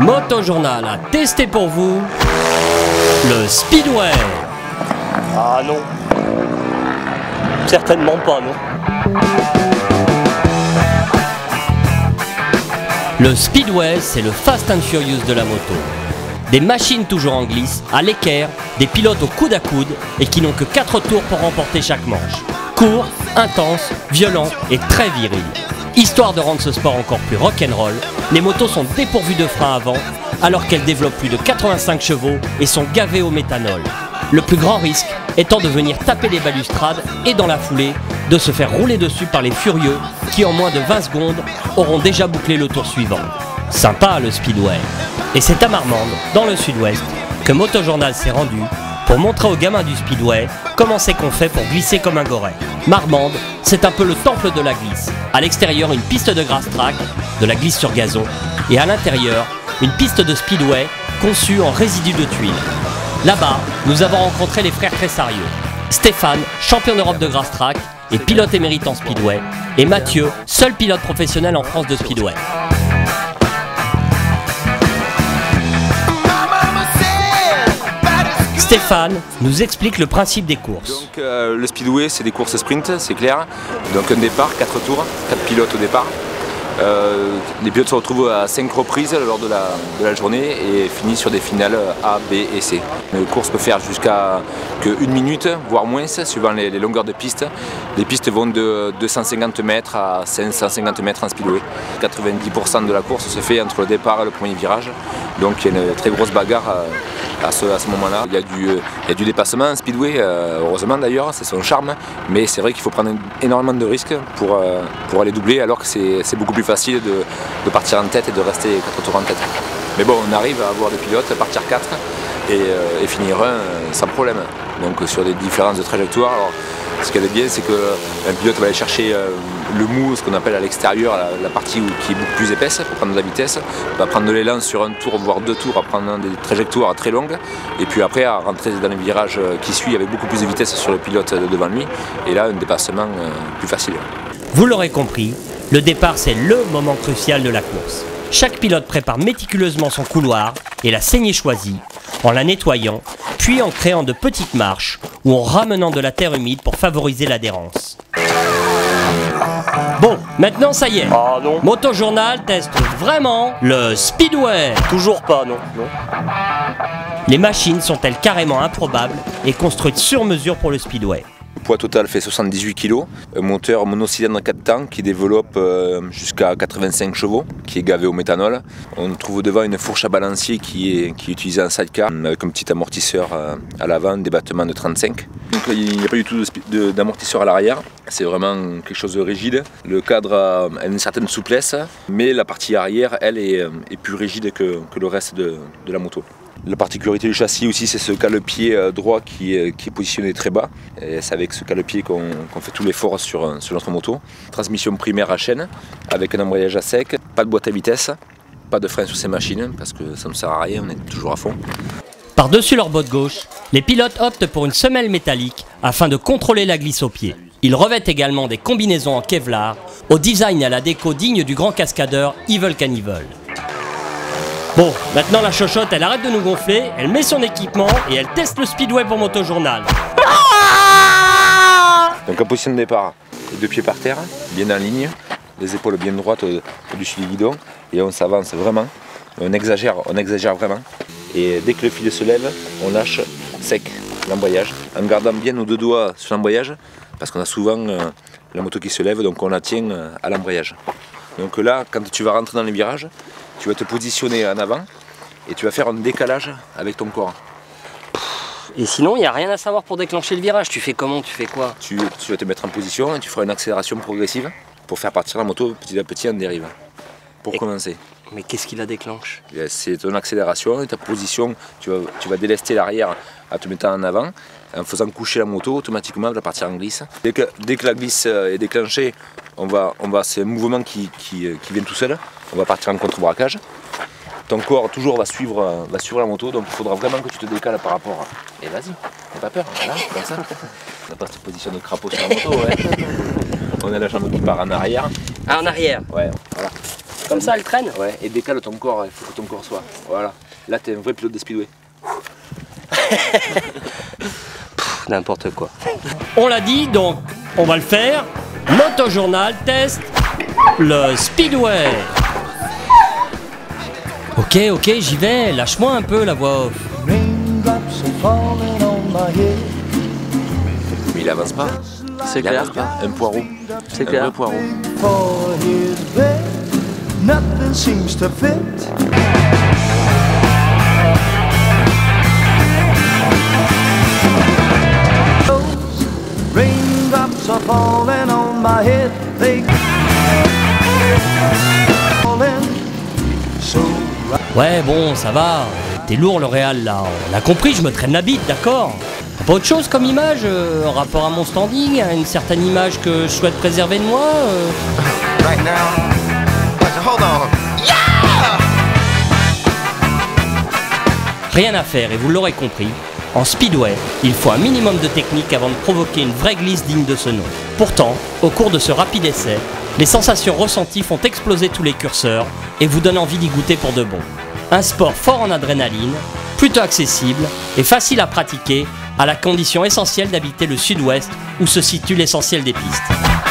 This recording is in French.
Motojournal a testé pour vous le Speedway. Ah non. Certainement pas, non. Le Speedway, c'est le Fast and Furious de la moto. Des machines toujours en glisse, à l'équerre, des pilotes au coude à coude et qui n'ont que 4 tours pour remporter chaque manche. Court, intense, violent et très viril. Histoire de rendre ce sport encore plus rock'n'roll, les motos sont dépourvues de freins avant alors qu'elles développent plus de 85 chevaux et sont gavées au méthanol. Le plus grand risque étant de venir taper les balustrades et dans la foulée, de se faire rouler dessus par les furieux qui en moins de 20 secondes auront déjà bouclé le tour suivant. Sympa le speedway. Et c'est à Marmande, dans le sud-ouest, que Motojournal s'est rendu pour montrer aux gamins du speedway comment c'est qu'on fait pour glisser comme un goret. Marmande, c'est un peu le temple de la glisse. À l'extérieur, une piste de grass track, de la glisse sur gazon, et à l'intérieur, une piste de speedway conçue en résidus de tuiles. Là-bas, nous avons rencontré les frères Tressario. Stéphane, champion d'Europe de grass track et pilote émérite en speedway, et Mathieu, seul pilote professionnel en France de speedway. Stéphane nous explique le principe des courses. Euh, le speedway c'est des courses sprint, c'est clair. Donc un départ, 4 tours, 4 pilotes au départ. Euh, les pilotes se retrouvent à 5 reprises lors de la, journée et finissent sur des finales A, B et C. Une course peut faire jusqu'à une minute, voire moins, suivant les, les, longueurs de piste. Les pistes vont de 250 mètres à 550 mètres en speedway. 90% de la course se fait entre le départ et le premier virage. Donc il y a une très grosse bagarre à ce, moment-là. Il, y a du, du dépassement en speedway, euh, heureusement d'ailleurs, c'est son charme. Mais c'est vrai qu'il faut prendre énormément de risques pour, euh, aller doubler alors que c'est beaucoup plus facile de, partir en tête et de rester 4 tours en tête. Mais bon, on arrive à avoir des pilotes, partir 4 et, euh, finir 1 sans problème. Donc sur des différences de trajectoire. Ce qui est bien, c'est qu'un pilote va aller chercher le mou, ce qu'on appelle à l'extérieur, la, partie qui est beaucoup plus épaisse pour prendre de la vitesse, va prendre de l'élan sur un tour, voire deux tours, à prendre des trajectoires très longues, et puis après à rentrer dans les virages qui suivent avec beaucoup plus de vitesse sur le pilote devant lui, et là un dépassement plus facile. Vous l'aurez compris, le départ c'est le moment crucial de la course. Chaque pilote prépare méticuleusement son couloir et la saignée choisie, en la nettoyant, puis en créant de petites marches ou en ramenant de la terre humide pour favoriser l'adhérence. Bon, maintenant ça y est. Ah non. Teste vraiment le speedway. Toujours pas, non. non. Les machines sont-elles carrément improbables et construites sur mesure pour le speedway? Poids total fait 78 kg, un moteur monocylindre 4 temps qui développe euh, jusqu'à 85 chevaux, qui est gavé au méthanol. On trouve devant une fourche à balancier qui est, qui utilisée en sidecar avec un petit amortisseur à l'avant, des battements de 35. Donc il n'y a pas du tout d'amortisseur à l'arrière, c'est vraiment quelque chose de rigide. Le cadre a une certaine souplesse, mais la partie arrière, elle, est, plus rigide que, le reste de la moto. La particularité du châssis aussi, c'est ce cale-pied droit qui est, positionné très bas. C'est avec ce cale-pied qu'on qu fait tout l'effort sur, sur, notre moto. Transmission primaire à chaîne, avec un embrayage à sec, pas de boîte à vitesse, pas de frein sur ces machines, parce que ça ne sert à rien, on est toujours à fond. Par-dessus leur botte gauche, les pilotes optent pour une semelle métallique afin de contrôler la glisse au pied. Ils revêtent également des combinaisons en Kevlar, au design et à la déco digne du grand cascadeur Evil Cannibal. Bon, maintenant la chochotte, elle arrête de nous gonfler, elle met son équipement et elle teste le speedway pour Motojournal. Donc en position de départ, les deux pieds par terre, bien en ligne, les épaules bien droites au-dessus du guidon, et on s'avance vraiment, on exagère, on exagère vraiment. Et dès que le filet se lève, on lâche sec l'embrayage, en gardant bien nos deux doigts sur l'embrayage, parce qu'on a souvent euh, la moto qui se lève, donc on la tient euh, à l'embrayage. Donc là, quand tu vas rentrer dans les virages, tu vas te positionner en avant et tu vas faire un décalage avec ton corps. Et sinon, il n'y a rien à savoir pour déclencher le virage. Tu fais comment Tu fais quoi tu, tu, vas te mettre en position et tu feras une accélération progressive pour faire partir la moto petit à petit en dérive. Pour et commencer. Mais qu'est-ce qui la déclenche? C'est ton accélération et ta position. Tu vas, tu vas délester l'arrière en te mettant en avant. En faisant coucher la moto, automatiquement, elle va partir en glisse. Dès que, dès que la glisse est déclenchée, on va, on va, c'est un mouvement qui, qui, qui, vient tout seul. On va partir en contre-braquage. Ton corps toujours va suivre, va suivre la moto, donc il faudra vraiment que tu te décales par rapport à... Et vas-y, n'aie pas peur, voilà, comme ça. On n'a pas cette position de crapaud sur la moto, ouais. On a la jambe qui part en arrière. Ah, en arrière Ouais, voilà. Comme ça, elle traîne Ouais, et décale ton corps, il faut que ton corps soit. Voilà. Là, t'es un vrai pilote de speedway. N'importe quoi. On l'a dit, donc on va le faire. Motojournal test le speedway. Ok, ok, j'y vais. Lâche-moi un peu la voix off. Mais il avance pas. C'est clair. avance pas. Un poireau. C'est Un clair. vrai poireau. On my head. They falling so Ouais, bon, ça va. T'es lourd le réal là. On a compris, je me traîne la bite, d'accord Pas autre chose comme image euh, en rapport à mon standing Une certaine image que je souhaite préserver de moi euh right now. Hold on. Rien à faire, et vous l'aurez compris, en speedway, il faut un minimum de technique avant de provoquer une vraie glisse digne de ce nom. Pourtant, au cours de ce rapide essai, les sensations ressenties font exploser tous les curseurs et vous donnent envie d'y goûter pour de bon. Un sport fort en adrénaline, plutôt accessible et facile à pratiquer, à la condition essentielle d'habiter le sud-ouest où se situe l'essentiel des pistes.